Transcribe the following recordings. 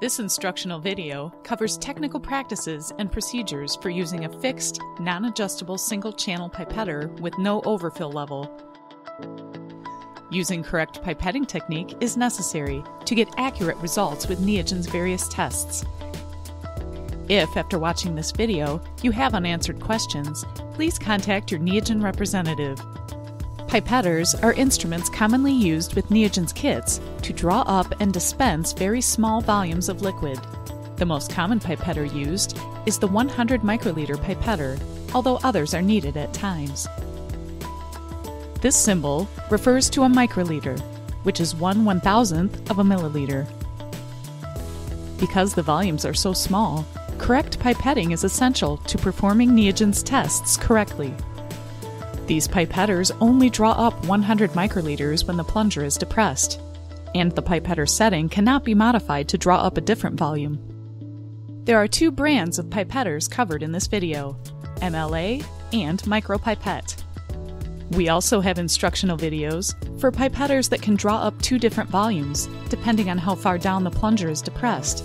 This instructional video covers technical practices and procedures for using a fixed, non-adjustable single-channel pipetter with no overfill level. Using correct pipetting technique is necessary to get accurate results with Neogen's various tests. If, after watching this video, you have unanswered questions, please contact your Neogen representative. Pipetters are instruments commonly used with Neogen's kits to draw up and dispense very small volumes of liquid. The most common pipetter used is the 100 microliter pipetter, although others are needed at times. This symbol refers to a microliter, which is 1 one thousandth of a milliliter. Because the volumes are so small, correct pipetting is essential to performing Neogen's tests correctly. These pipetters only draw up 100 microliters when the plunger is depressed, and the pipetter setting cannot be modified to draw up a different volume. There are two brands of pipetters covered in this video, MLA and Micropipette. We also have instructional videos for pipetters that can draw up two different volumes, depending on how far down the plunger is depressed.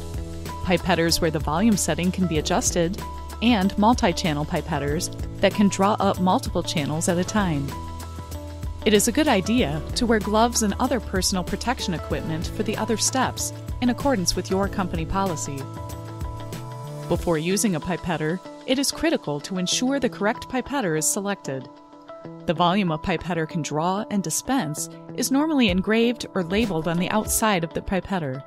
Pipetters where the volume setting can be adjusted, and multi-channel pipetters that can draw up multiple channels at a time. It is a good idea to wear gloves and other personal protection equipment for the other steps in accordance with your company policy. Before using a pipetter, it is critical to ensure the correct pipetter is selected. The volume a pipetter can draw and dispense is normally engraved or labeled on the outside of the pipetter.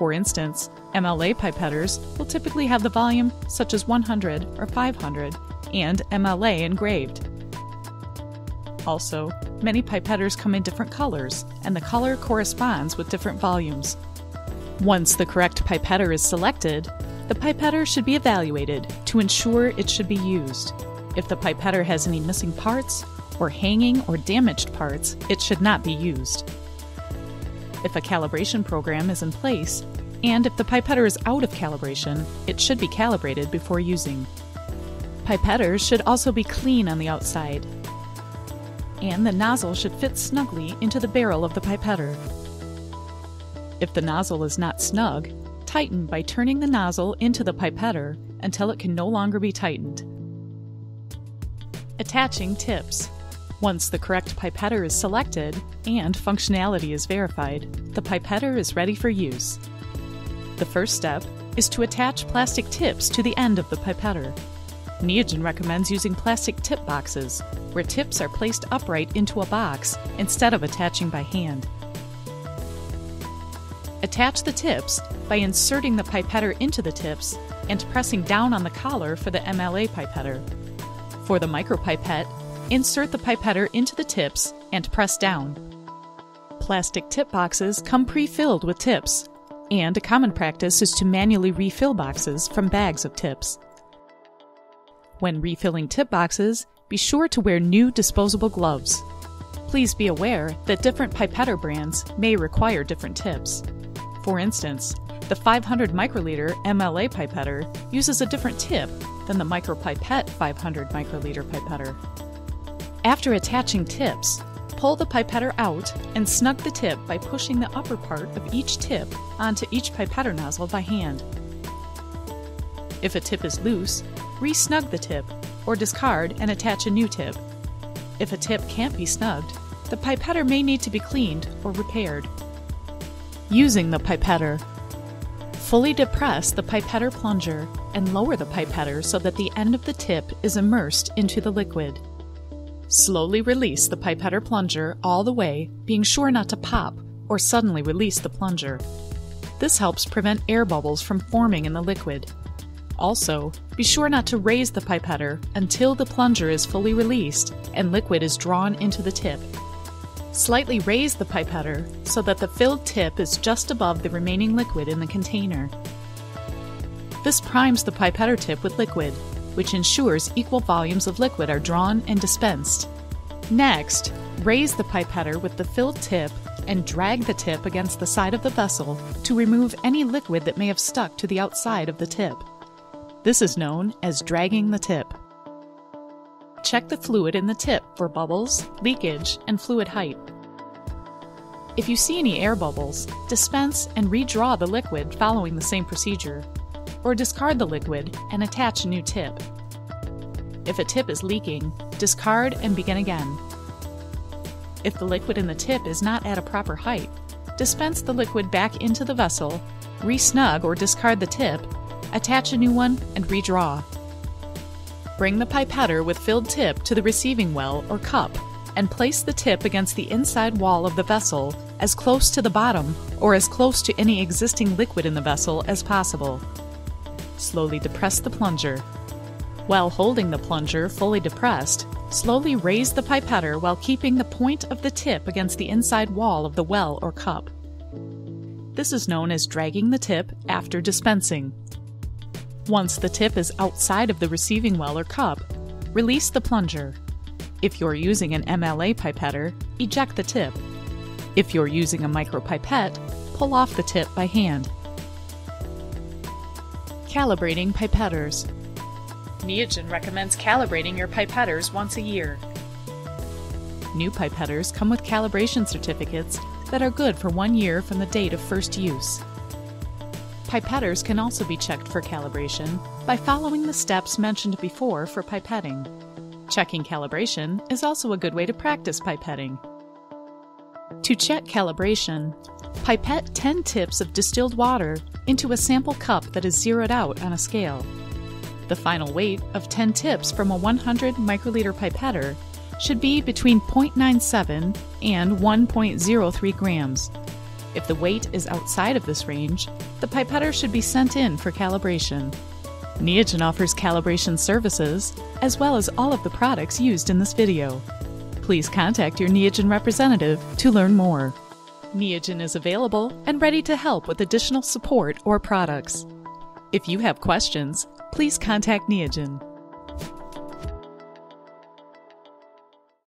For instance, MLA pipetters will typically have the volume such as 100 or 500 and MLA engraved. Also, many pipetters come in different colors, and the color corresponds with different volumes. Once the correct pipetter is selected, the pipetter should be evaluated to ensure it should be used. If the pipetter has any missing parts, or hanging or damaged parts, it should not be used if a calibration program is in place, and if the pipetter is out of calibration, it should be calibrated before using. Pipetters should also be clean on the outside, and the nozzle should fit snugly into the barrel of the pipetter. If the nozzle is not snug, tighten by turning the nozzle into the pipetter until it can no longer be tightened. Attaching tips. Once the correct pipetter is selected and functionality is verified, the pipetter is ready for use. The first step is to attach plastic tips to the end of the pipetter. Neogen recommends using plastic tip boxes, where tips are placed upright into a box instead of attaching by hand. Attach the tips by inserting the pipetter into the tips and pressing down on the collar for the MLA pipetter. For the micropipette, Insert the pipetter into the tips and press down. Plastic tip boxes come pre-filled with tips, and a common practice is to manually refill boxes from bags of tips. When refilling tip boxes, be sure to wear new disposable gloves. Please be aware that different pipetter brands may require different tips. For instance, the 500 microliter MLA pipetter uses a different tip than the Micropipette 500 microliter pipetter. After attaching tips, pull the pipetter out and snug the tip by pushing the upper part of each tip onto each pipetter nozzle by hand. If a tip is loose, re-snug the tip or discard and attach a new tip. If a tip can't be snugged, the pipetter may need to be cleaned or repaired. Using the pipetter. Fully depress the pipetter plunger and lower the pipetter so that the end of the tip is immersed into the liquid. Slowly release the pipetter plunger all the way, being sure not to pop or suddenly release the plunger. This helps prevent air bubbles from forming in the liquid. Also, be sure not to raise the pipetter until the plunger is fully released and liquid is drawn into the tip. Slightly raise the pipetter so that the filled tip is just above the remaining liquid in the container. This primes the pipetter tip with liquid which ensures equal volumes of liquid are drawn and dispensed. Next, raise the pipetter with the filled tip and drag the tip against the side of the vessel to remove any liquid that may have stuck to the outside of the tip. This is known as dragging the tip. Check the fluid in the tip for bubbles, leakage, and fluid height. If you see any air bubbles, dispense and redraw the liquid following the same procedure, or discard the liquid and attach a new tip. If a tip is leaking, discard and begin again. If the liquid in the tip is not at a proper height, dispense the liquid back into the vessel, re-snug or discard the tip, attach a new one, and redraw. Bring the pipetter with filled tip to the receiving well or cup and place the tip against the inside wall of the vessel as close to the bottom or as close to any existing liquid in the vessel as possible. Slowly depress the plunger. While holding the plunger fully depressed, slowly raise the pipetter while keeping the point of the tip against the inside wall of the well or cup. This is known as dragging the tip after dispensing. Once the tip is outside of the receiving well or cup, release the plunger. If you're using an MLA pipetter, eject the tip. If you're using a micropipette, pull off the tip by hand. Calibrating pipetters. Neogen recommends calibrating your pipetters once a year. New pipetters come with calibration certificates that are good for one year from the date of first use. Pipetters can also be checked for calibration by following the steps mentioned before for pipetting. Checking calibration is also a good way to practice pipetting. To check calibration, pipette 10 tips of distilled water into a sample cup that is zeroed out on a scale. The final weight of 10 tips from a 100 microliter pipetter should be between 0.97 and 1.03 grams. If the weight is outside of this range, the pipetter should be sent in for calibration. Neogen offers calibration services, as well as all of the products used in this video. Please contact your Neogen representative to learn more. Neogen is available and ready to help with additional support or products. If you have questions, please contact Neogen.